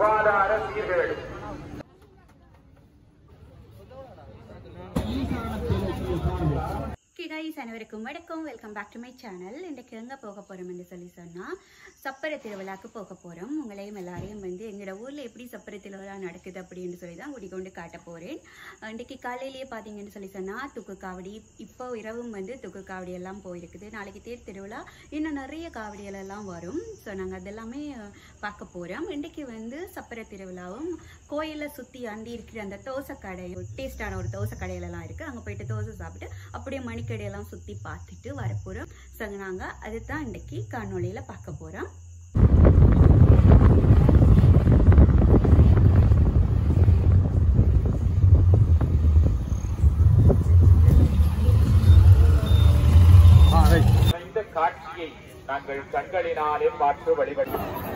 சுகாதார சீர்கேடு. Okay guys அனைவருக்கும் வணக்கம். Welcome back to my channel இன்றைக்கு எங்கே போக என்று சொல்லி சொன்னால் சப்பர திருவிழாக்கு போக போகிறோம் உங்களையும் எல்லாரையும் வந்து எங்களோட ஊரில் எப்படி சப்பர திருவிழா நடக்குது அப்படின்னு சொல்லி தான் கூட்டிக்கொண்டு காட்ட போகிறேன் இன்றைக்கு காலையிலேயே பார்த்தீங்கன்னு சொல்லி சொன்னால் தூக்கு காவடி இப்போ இரவும் வந்து தூக்கு காவடி எல்லாம் போயிருக்குது. நாளைக்கு தேர் திருவிழா இன்னும் நிறைய காவடிகள் எல்லாம் வரும். ஸோ நாங்கள் அதெல்லாமே பார்க்க போகிறோம் இன்றைக்கு வந்து சப்பர திருவிழாவும் கோயிலை சுற்றி அண்டி இருக்கிற அந்த தோசை கடை டேஸ்டான ஒரு தோசை கடையிலலாம் இருக்குது அங்கே போயிட்டு தோசை சாப்பிட்டு அப்படியே மணிக்கடையெல்லாம் சுற்றி பார்த்துட்டு வரப்போகிறோம் ஸோ நாங்கள் அதுதான் இன்றைக்கி காணொளியில் பார்க்க போகிறோம் இந்த காட்சியை நாங்கள் கண்களினாலே பார்த்து வழிபட்டோம்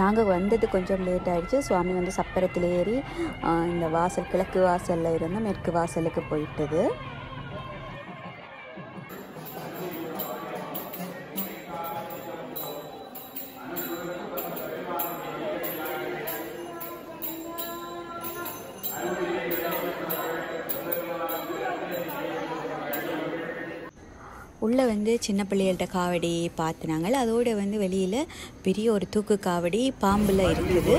நாங்கள் வந்தது கொஞ்சம் லேட் ஆகிடுச்சு சுவாமி வந்து சப்பரத்தில் ஏறி இந்த வாசல் கிழக்கு வாசலில் இருந்து மேற்கு வாசலுக்கு போயிட்டது. உள்ளே வந்து சின்ன பிள்ளைகள்கிட்ட காவடி பார்த்துனாங்க அதோட வந்து வெளியில் பெரிய ஒரு தூக்கு காவடி பாம்பில் இருக்குது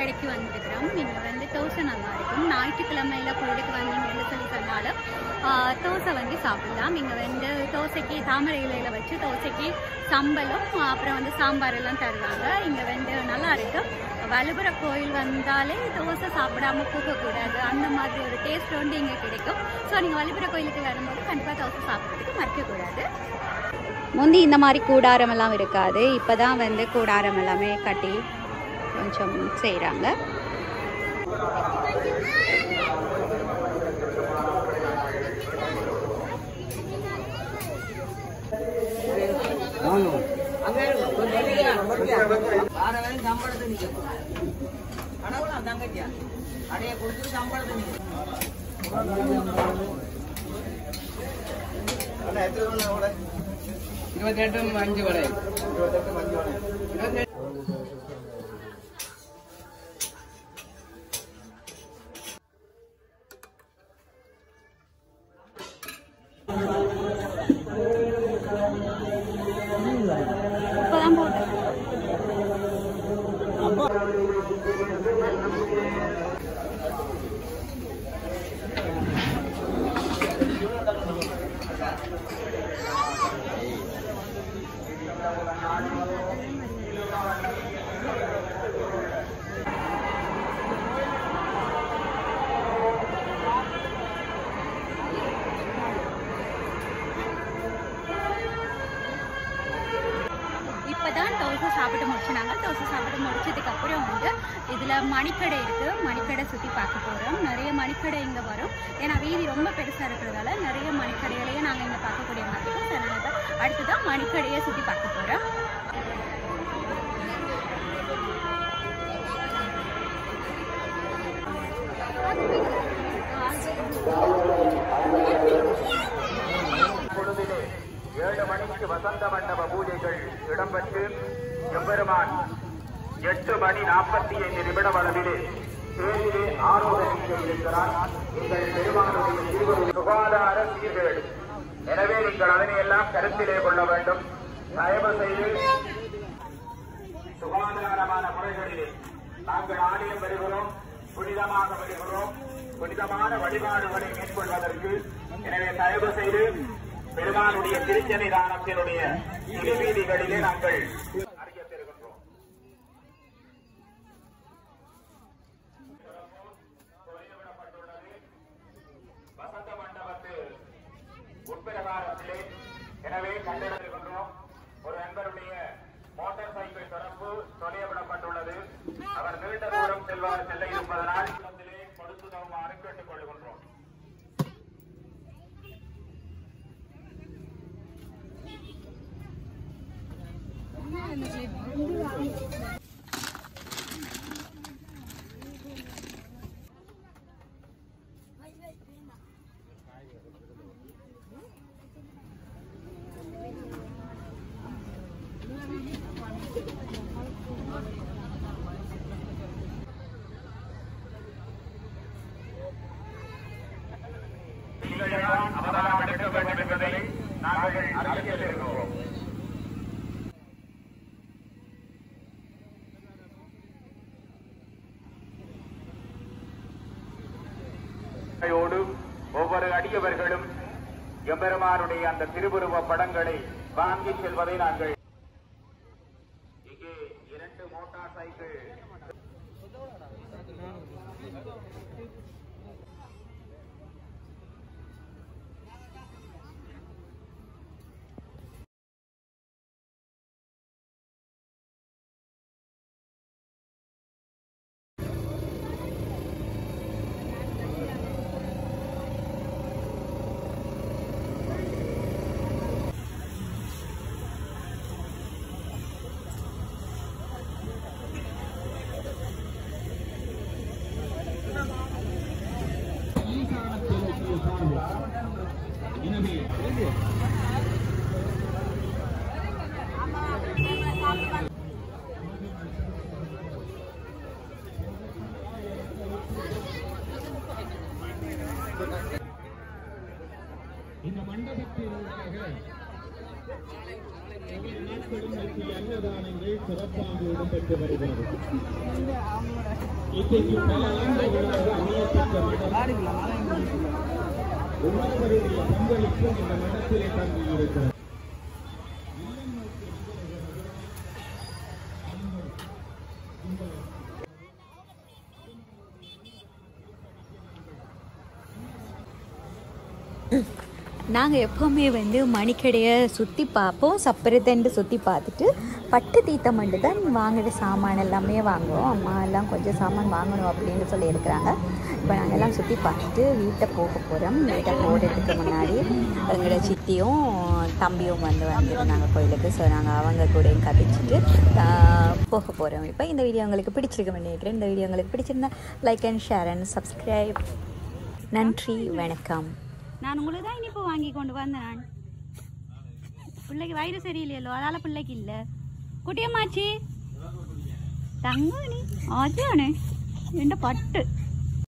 கடைக்கு வந்துருக்கிறோம். இங்கே வந்து தோசை நல்லா இருக்கும். ஞாயிற்றுக்கிழமையில் கோயிலுக்கு வந்தீங்கன்னு சொல்லி சொன்னாலும் தோசை வந்து சாப்பிடலாம். இங்கே வந்து தோசைக்கு தாமரை இலையில் வச்சு தோசைக்கு சம்பளம் அப்புறம் வந்து சாம்பார் எல்லாம் தருவாங்க. இங்கே வந்து நல்லா இருக்கும். வலுபுர கோயில் வந்தாலே தோசை சாப்பிடாம போகக்கூடாது. அந்த மாதிரி ஒரு டேஸ்ட் வந்து இங்கே கிடைக்கும். ஸோ நீங்கள் வலுபுர கோயிலுக்கு வரும்போது கண்டிப்பாக தோசை சாப்பிட்றதுக்கு மறக்கக்கூடாது. முந்தி இந்த மாதிரி கூடாரம் எல்லாம் இருக்காது. இப்பதான் வந்து கூடாரம் எல்லாமே கட்டி கொஞ்சம் செய்கிறாங்க அடைய கொடுத்துட்டு சம்பளத்தை நீங்க இருபத்தெட்டு அஞ்சு வரை. இப்பதான் மணிக்கடை இருக்கு. மணிக்கடை சுத்தி பார்க்க போறோம். நிறைய மணிக்கடை இங்க வரும். ஏன்னா வீதி ரொம்ப பெருசா இருக்கிறதால நிறைய மணிக்கடைகளையே நாங்க இங்க பார்க்கக்கூடிய மாதிரி இருக்கும் அதனால தான் அடுத்ததான் மணிக்கடையை சுத்தி பார்க்க போறோம். ஏழு மணிக்கு வசந்த மண்டப பூஜைகள் இடம்பெற்று எம்பெருமான் எட்டு மணி நாற்பத்தி ஐந்து நிமிடம் அளவிலே தேதியிலே ஆரோக்கிய இருக்கிறார். எங்கள் பெருமானுடைய சுகாதார சீர்கேடு. எனவே நீங்கள் அதனை எல்லாம் கருத்திலே கொள்ள வேண்டும். தயவு செய்து சுகாதாரமான முறைகளிலே நாங்கள் ஆலயம் வருகிறோம் புனிதமாக வருகிறோம் புனிதமான வழிபாடுகளை மேற்கொள்வதற்கு. எனவே தயவு செய்து பெருமானுடைய திருச்சனை தானத்தினுடைய திருவீதிகளிலே நாங்கள் எனவே கண்டெடுத்திருக்கின்றோம் ஒரு நண்பருடைய மோட்டார் சைக்கிள் தொடர்பு தொலைவிடப்பட்டுள்ளது. அவர் நீண்ட தூரம் செல்வார் செல்ல இருப்பதனால் இடத்திலே கொடுத்துதவுமாறு கேட்டுக் கொள்கின்றோம் நீங்கள்தான் ஒவ்வொரு அடியவர்களும் எம்பெருமானுடைய அந்த திருவுருவ படங்களை வாங்கி செல்வதை நாங்கள் இங்கே இரண்டு மோட்டார் சைக்கிள் இந்த மண்டபத்தினூடாக ஒவ்வொரு அன்னதானங்கள் சிறப்பாக இடம்பெற்று வருகிறது. இன்றைக்கு பல ஆண்டுகளாக அமையப்பட்ட மண்டபம். இந்த மண்டத்திலே தங்கியிருக்கிறது. நாங்கள் எப்போவுமே வந்து மணிக்கடையை சுற்றி பார்ப்போம். சப்பரத்தண்டு சுற்றி பார்த்துட்டு பட்டு தீத்தமண்டு தான் வாங்குகிற சாமான் எல்லாமே வாங்குவோம் அம்மா எல்லாம் கொஞ்சம் சாமான் வாங்கணும் அப்படின்னு சொல்லியிருக்கிறாங்க இப்போ நாங்கள் எல்லாம் சுற்றி பார்த்துட்டு வீட்டை போக போகிறோம் வீட்டை போகிறதுக்கு முன்னாடி எங்களோட சித்தியும் தம்பியும் வந்து வந்துருந்தாங்க கோயிலுக்கு. ஸோ நாங்கள் அவங்க கூடயும் கதைச்சிட்டு போக போகிறோம் இப்போ இந்த வீடியோ உங்களுக்கு பிடிச்சிருக்க நினைக்கிறேன். இந்த வீடியோ உங்களுக்கு பிடிச்சிருந்தா like and share and subscribe நன்றி. வணக்கம். நான் உங்களுக்கு தான் இனிப்பு வாங்கி கொண்டு வந்தேன். பிள்ளைக்கு வயிறு சரியில்லையோ அதால் பிள்ளைக்கு இல்லை. குட்டியம்மாச்சி தங்கணி அதானே என் பட்டு.